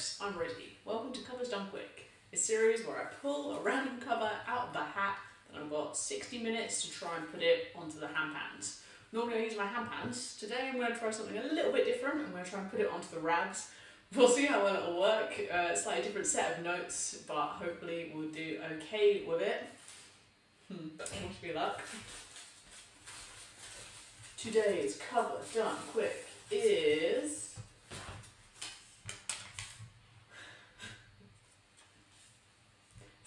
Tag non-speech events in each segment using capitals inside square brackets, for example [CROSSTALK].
I'm Rosie. Welcome to Covers Done Quick, a series where I pull a random cover out of the hat and I've got 60 minutes to try and put it onto the hand pans. Normally I use my hand pans. Today I'm going to try something a little bit different. I'm going to try and put it onto the ravs. We'll see how well it'll work. Uh, slightly different set of notes, but hopefully we'll do okay with it. Hmm, wish me luck. Today's cover done quick is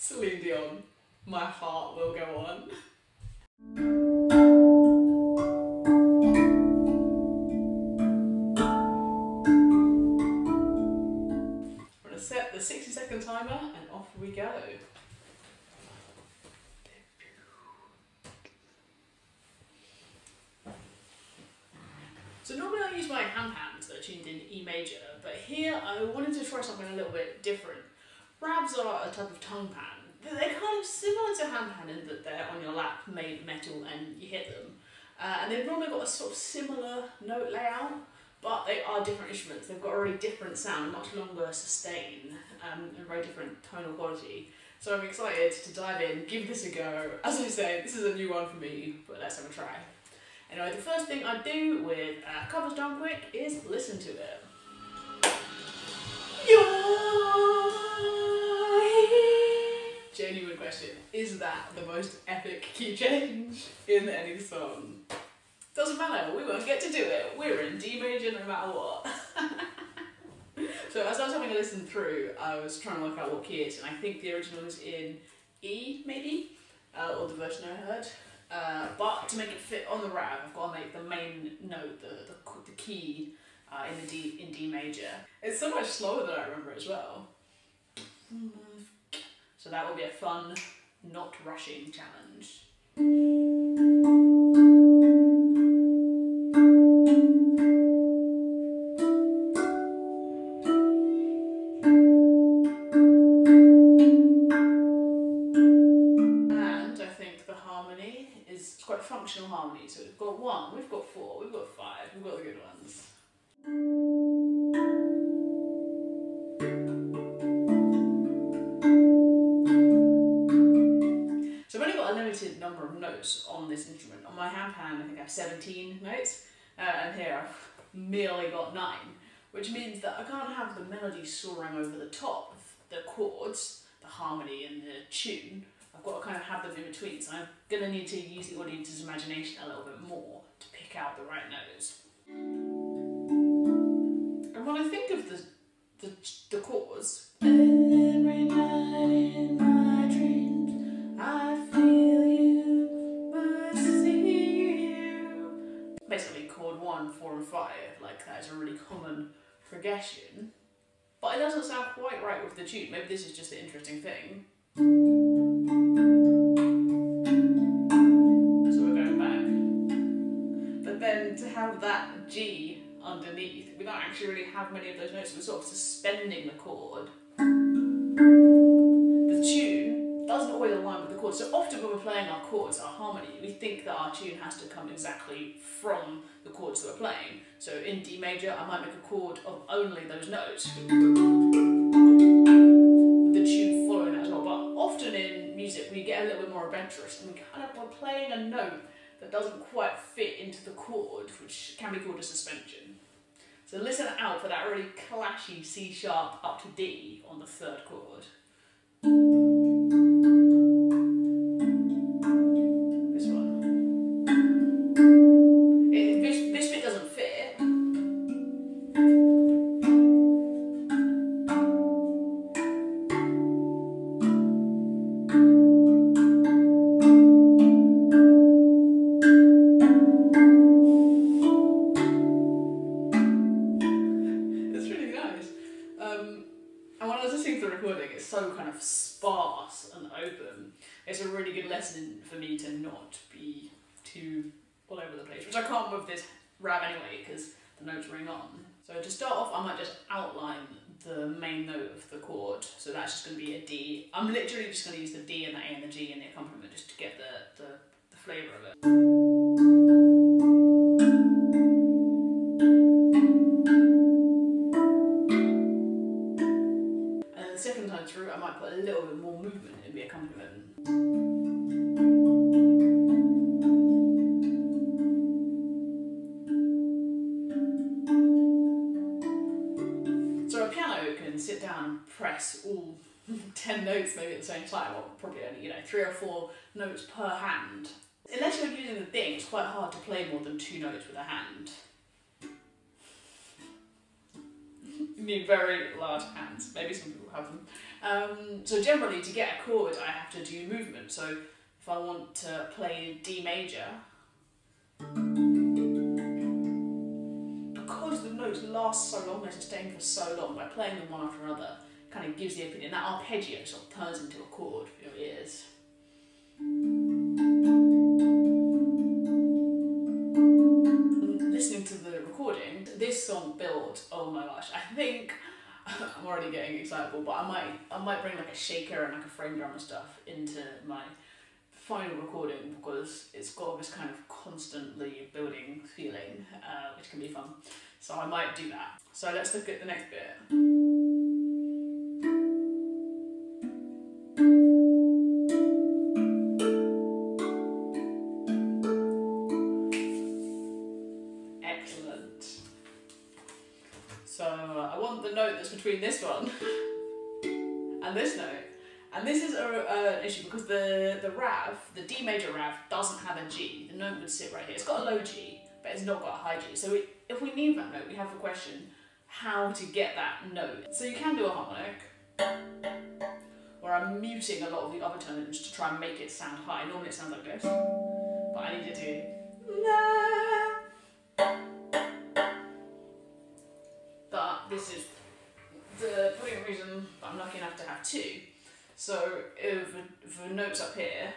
Celine Dion. My heart will go on. We're gonna set the 60 second timer and off we go. So normally I use my hand pans that are tuned in E major, but here I wanted to try something a little bit different. Ravs are a type of tongue pan. They're kind of similar to hand pan in that they're on your lap, made metal, and you hit them. Uh, and they've normally got a sort of similar note layout, but they are different instruments. They've got a really different sound, much longer sustain, um, and very different tonal quality. So I'm excited to dive in, give this a go. As I say, this is a new one for me, but let's have a try. Anyway, the first thing I do with uh, Covers Done Quick is listen to it. Genuine Is that the most epic key change in any song? Doesn't matter, we won't get to do it. We're in D major no matter what. [LAUGHS] so as I was having a listen through, I was trying to work out what key it is, and I think the original is in E, maybe, uh, or the version I heard. Uh, but to make it fit on the rav, I've got to make the main note, the, the, the key, uh, in the D in D major. It's so much slower than I remember as well. So that will be a fun, not rushing challenge. And I think the harmony is quite functional harmony. So we've got one, we've got four, we've got five, we've got the good ones. Limited number of notes on this instrument. On my hand pan, I think I have 17 notes, uh, and here I've merely got nine, which means that I can't have the melody soaring over the top of the chords, the harmony and the tune. I've got to kind of have them in between, so I'm going to need to use the audience's imagination a little bit more to pick out the right notes. And when I think of the, the, the chords, four, and five, like that is a really common progression. But it doesn't sound quite right with the tune. Maybe this is just the interesting thing. So we're going back. But then to have that G underneath, we don't actually really have many of those notes, we're sort of suspending the chord. Always align with the chords. so often when we're playing our chords, our harmony, we think that our tune has to come exactly from the chords that we're playing. So in D major, I might make a chord of only those notes. The tune following that as well, but often in music we get a little bit more adventurous and we kind of we're playing a note that doesn't quite fit into the chord, which can be called a suspension. So listen out for that really clashy C sharp up to D on the third chord. To not be too all over the place, which I can't with this rav anyway because the notes ring on. So to start off, I might just outline the main note of the chord. So that's just going to be a D. I'm literally just going to use the D and the A and the G in the accompaniment just to get the, the, the flavour of it. then the second time through, I might put a little bit more movement in the accompaniment. Press all [LAUGHS] 10 notes maybe at the same time, or probably only, you know, three or four notes per hand. Unless you're using the thing, it's quite hard to play more than two notes with a hand. [LAUGHS] you need very large hands. Maybe some people have them. Um, so generally, to get a chord, I have to do movement. So if I want to play D major, because the notes last so long, they sustain for so long, by playing them one after another, kind of gives the opinion. That arpeggio sort of turns into a chord for your ears. Listening to the recording, this song built, oh my gosh, I think [LAUGHS] I'm already getting excitable, but I might I might bring like a shaker and like a frame drum and stuff into my final recording because it's got this kind of constantly building feeling, uh, which can be fun. So I might do that. So let's look at the next bit. Between this one [LAUGHS] and this note. And this is an issue because the, the Rav, the D major Rav, doesn't have a G. The note would sit right here. It's got a low G, but it's not got a high G. So if we need that note, we have a question how to get that note. So you can do a harmonic, where I'm muting a lot of the other tones to try and make it sound high. Normally it sounds like this, but I need it to. But this is reason I'm lucky enough to have two. So uh, if for notes up here,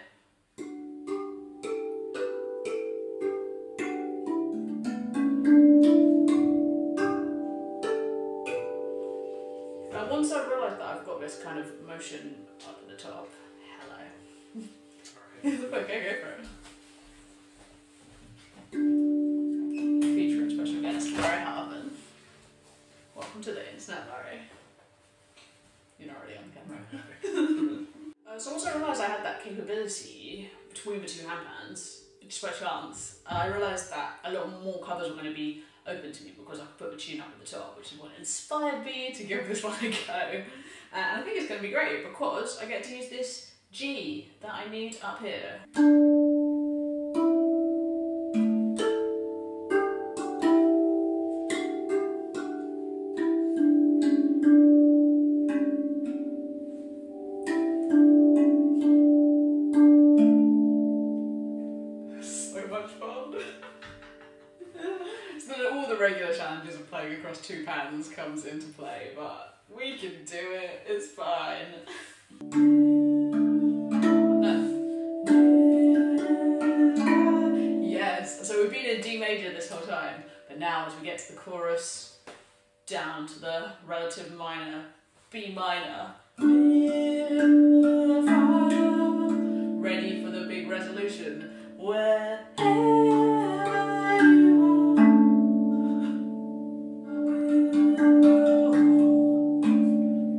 open to me because I put the tune up at the top, which is what inspired me to give this [LAUGHS] one a go. Uh, and I think it's going to be great because I get to use this G that I need up here. Down to the relative minor, B minor. Ready for the big resolution. Wherever you are.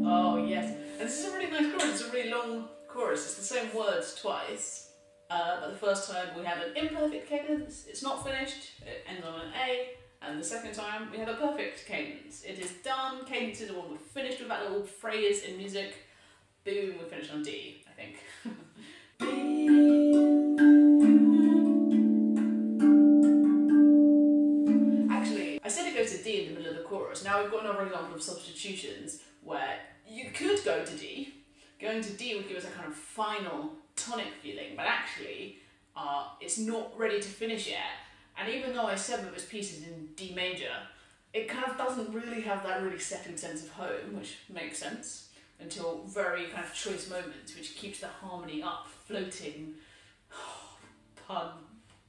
Oh yes, and this is a really nice chorus. It's a really long chorus. It's the same words twice. Uh, but the first time we have an imperfect cadence. It's not finished. It ends on an A. And the second time we have a perfect cadence. It is done. Cadences are when we're finished with that little phrase in music. Boom, we finish on D, I think. [LAUGHS] Actually, I said it goes to D in the middle of the chorus. Now we've got another example of substitutions where you could go to D. Going to D would give us a kind of final tonic feeling, but actually, uh, it's not ready to finish yet. And even though I said that this piece is in D major, it kind of doesn't really have that really settled sense of home, which makes sense, until very kind of choice moments, which keeps the harmony up, floating. [SIGHS] Pun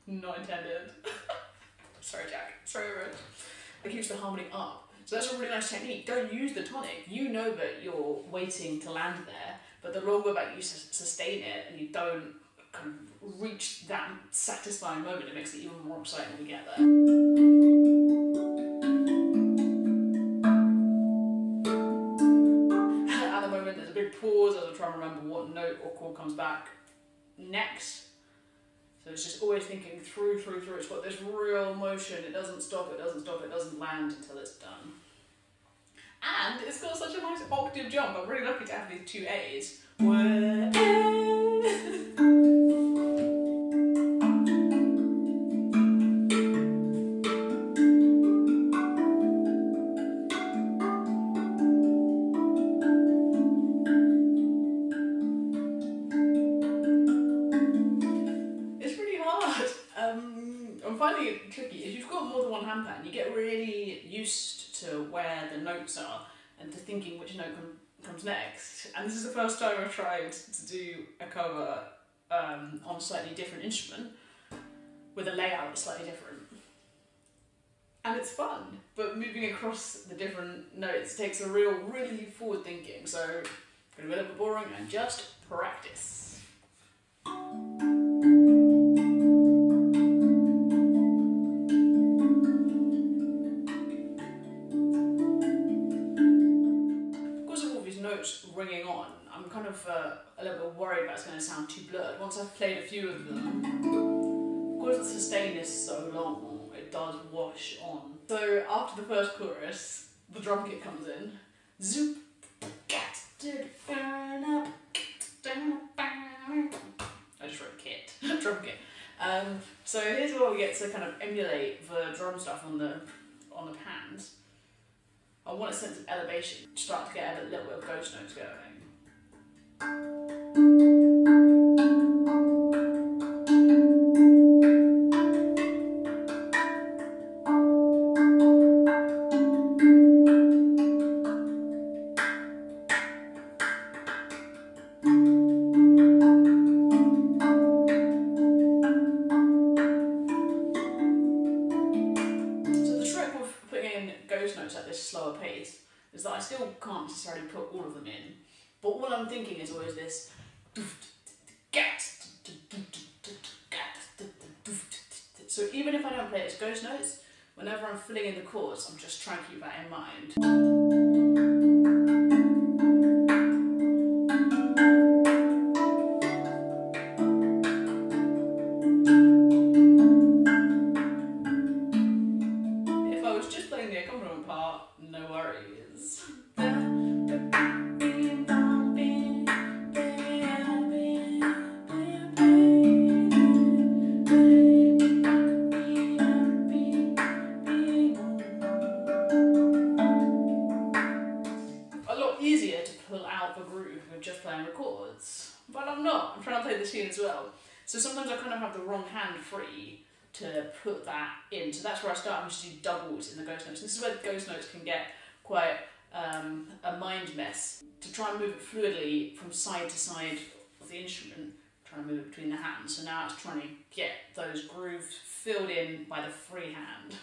not intended. [LAUGHS] Sorry, Jack. Sorry, Rich. It keeps the harmony up. So that's a really nice technique. Don't use the tonic. You know that you're waiting to land there, but the longer that you sustain it and you don't kind of reach that satisfying moment, it makes it even more exciting when we get there. [LAUGHS] At the moment, there's a big pause as I try and remember what note or chord comes back next. So it's just always thinking through, through, through. It's got this real motion. It doesn't stop, it doesn't stop, it doesn't land until it's done. And it's got such a nice octave jump. I'm really lucky to have these two A's. [LAUGHS] and to thinking which note com- comes next. And this is the first time I've tried to do a cover um, on a slightly different instrument with a layout that's slightly different. And it's fun, but moving across the different notes takes a real, really forward thinking. So, gonna be a little bit boring and just practice. Once I've played a few of them, because the sustain is so long, it does wash on. So after the first chorus, the drum kit comes in. Zoop, I just wrote kit, [LAUGHS] drum kit. Um, so here's where we get to kind of emulate the drum stuff on the on the pans. I want a sense of elevation, start to get a little bit of ghost notes going. All is always this. So even if I don't play it as ghost notes, whenever I'm filling in the chords, I'm just trying to keep that in mind. I'm not. I'm trying to play the tune as well. So sometimes I kind of have the wrong hand free to put that in. So that's where I start having to do doubles in the ghost notes. This is where the ghost notes can get quite um, a mind mess. To try and move it fluidly from side to side of the instrument, trying to move it between the hands. So now it's trying to get those grooves filled in by the free hand.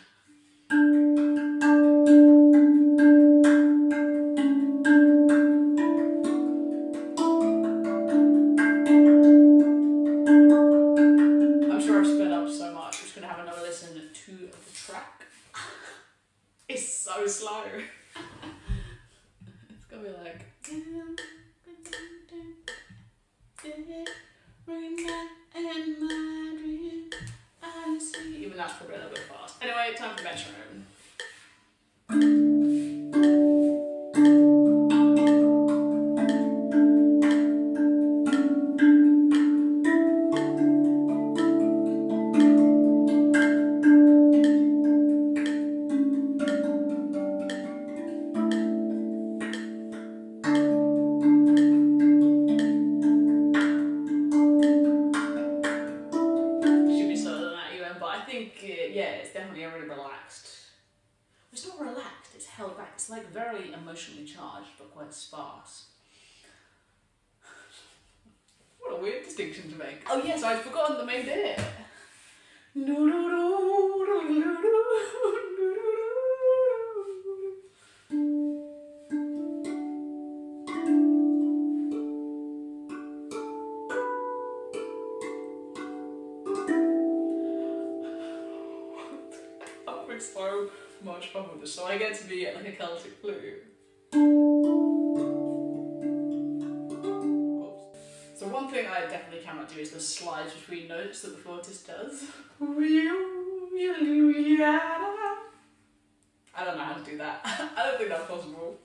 Even that's probably a little bit fast. Anyway, time for should forgotten the main bit. So much fun with this. So I get to be like a Celtic the slides between notes that the flautist does. I don't know how to do that. [LAUGHS] I don't think that's possible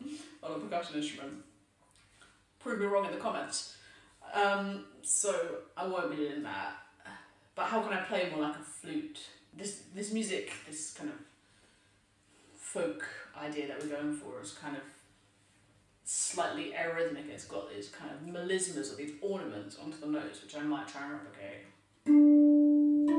on a percussion instrument. Prove me wrong in the comments. Um, so I won't be doing that. But how can I play more like a flute? This this music, this kind of folk idea that we're going for is kind of slightly arrhythmic. It's got these kind of melismas or these ornaments onto the notes, which I might try and replicate. [LAUGHS]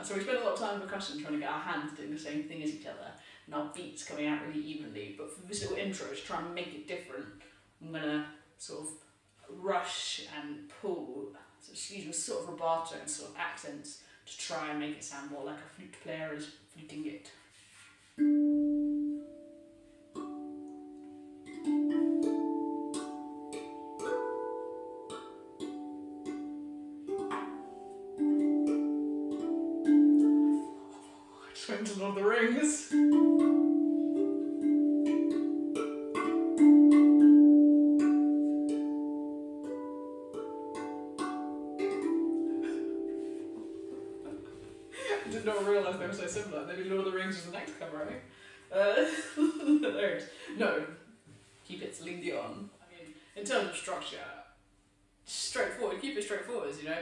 So we spend a lot of time in percussion trying to get our hands doing the same thing as each other and our beats coming out really evenly. But for this little intro, to try and make it different, I'm gonna sort of rush and pull, so using sort of rubato and sort of accents to try and make it sound more like a flute player is fluting it. Lord of the Rings. I did not realise they were so similar. Maybe Lord of the Rings is the next cover, right? Uh, [LAUGHS] there it is. No, keep it Celine Dion. I mean, in terms of structure, straightforward. Keep it straightforward. You know,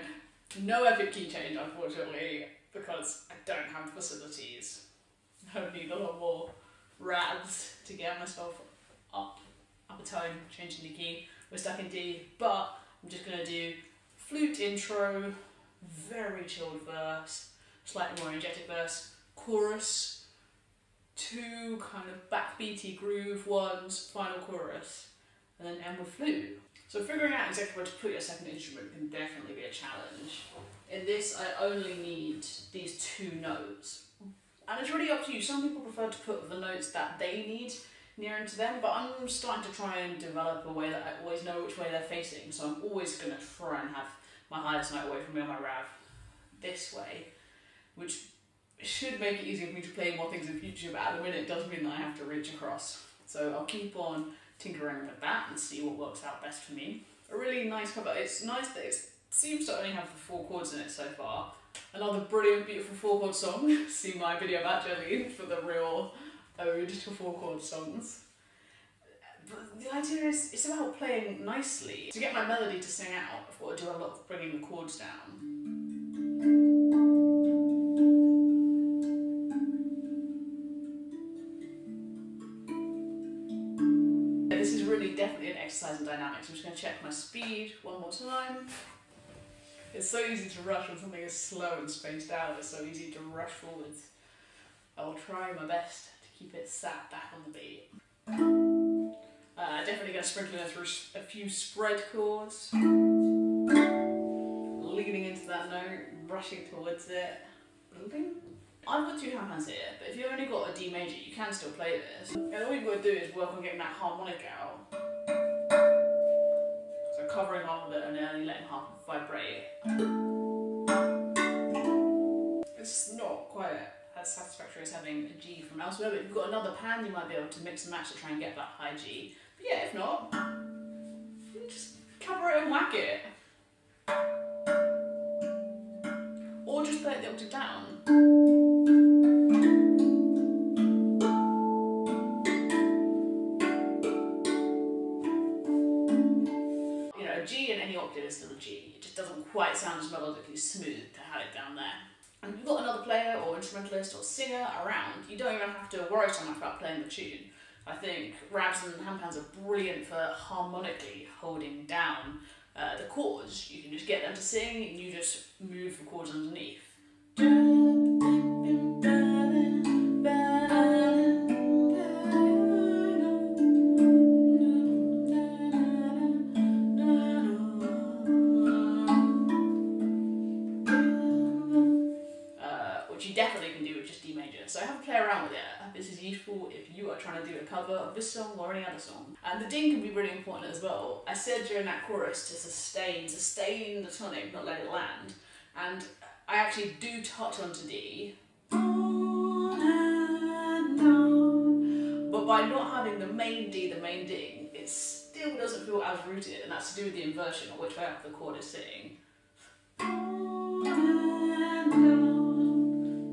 no epic key change, unfortunately, because I don't have facilities. I need a lot more ravs to get myself up, up a tone, changing the key. We're stuck in D, but I'm just gonna do flute intro, very chilled verse, slightly more energetic verse, chorus, two kind of backbeaty groove ones, final chorus, and then end with flute. So figuring out exactly where to put your second instrument can definitely be a challenge. In this, I only need these two notes. And it's really up to you. Some people prefer to put the notes that they need near into them, but I'm starting to try and develop a way that I always know which way they're facing. So I'm always going to try and have my highest note away from me on my rav this way, which should make it easier for me to play more things in future, but at the minute it does mean that I have to reach across. So I'll keep on tinkering with that and see what works out best for me. A really nice cover. It's nice that it seems to only have the four chords in it so far. Another brilliant, beautiful four chord song. [LAUGHS] see my video about Jolene for the real ode to four chord songs. But the idea is it's about playing nicely. To get my melody to sing out, I've got to do a lot of bringing the chords down. This is really definitely an exercise in dynamics. I'm just going to check my speed one more time. It's so easy to rush when something is slow and spaced out. It's so easy to rush forwards. I will try my best to keep it sat back on the beat. Uh, definitely going to sprinkle in through a few spread chords. Leaning into that note, rushing towards it. I've got two hand hands here, but if you've only got a D major, you can still play this. And all you've got to do is work on getting that harmonic out. Covering off of it and only letting half vibrate. It's not quite as satisfactory as having a G from elsewhere, but if you've got another pan, you might be able to mix and match to try and get that high G. But yeah, if not, just cover it and whack it. Or just play it the octave down. Quite sound as melodically smooth to have it down there. And if you've got another player or instrumentalist or singer around, you don't even have to worry so much about playing the tune. I think ravs and handpans are brilliant for harmonically holding down uh, the chords. You can just get them to sing and you just move the chords underneath. This song or any other song. And the ding can be really important as well. I said during that chorus to sustain, sustain the tonic, not let it land. And I actually do touch onto D. But by not having the main D, the main ding, it still doesn't feel as rooted, and that's to do with the inversion or which way up the chord is sitting.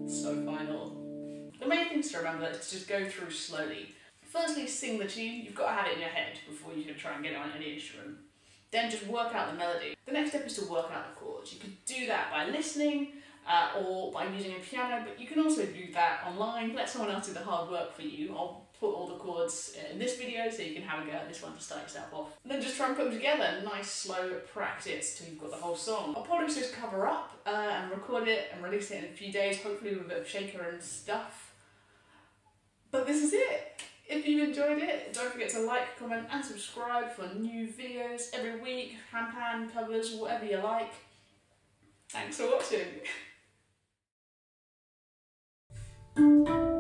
So final. The main things to remember is to just go through slowly. Firstly, sing the tune. You've got to have it in your head before you can try and get it on any instrument. Then just work out the melody. The next step is to work out the chords. You can do that by listening uh, or by using a piano, but you can also do that online. Let someone else do the hard work for you. I'll put all the chords in this video so you can have a go at this one to start yourself off. And then just try and put them together. Nice slow practice till you've got the whole song. I'll probably just cover up uh, and record it and release it in a few days, hopefully with a bit of shaker and stuff. But this is it. Enjoyed it, don't forget to like, comment and subscribe for new videos every week, handpan covers, whatever you like. Thanks for watching. [LAUGHS]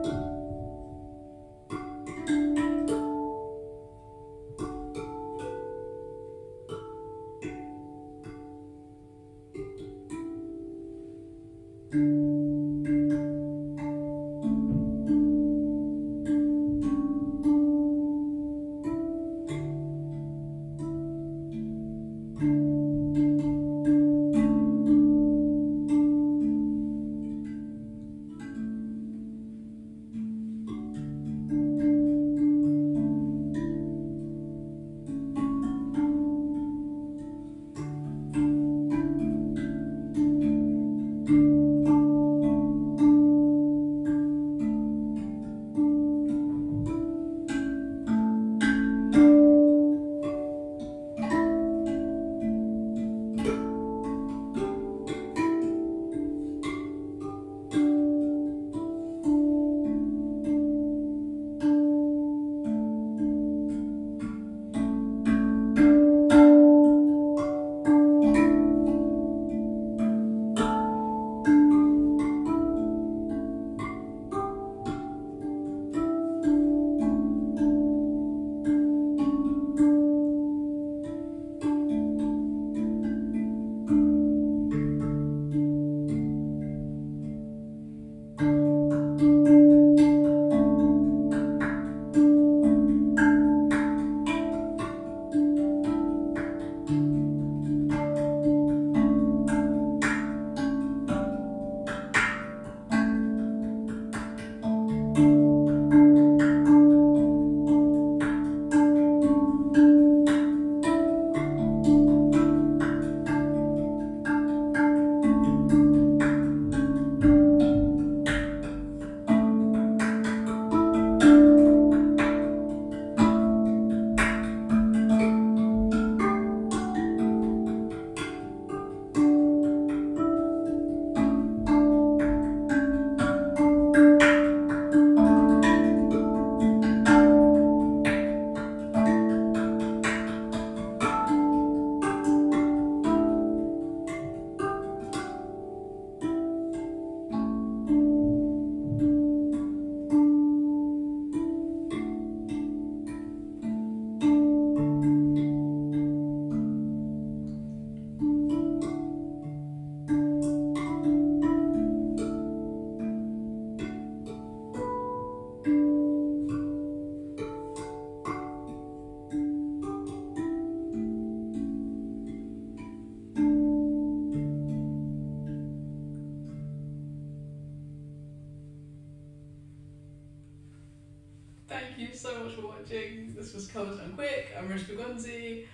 watching. This was Covers Done Quick. I'm Rich Bergonzi.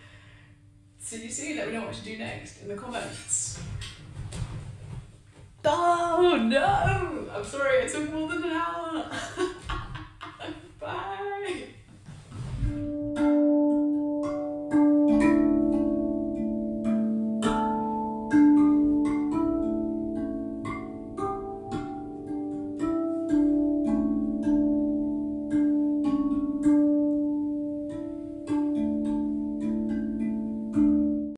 See you soon. Let me know what to do next in the comments. Oh no! I'm sorry, it took more than an hour. [LAUGHS]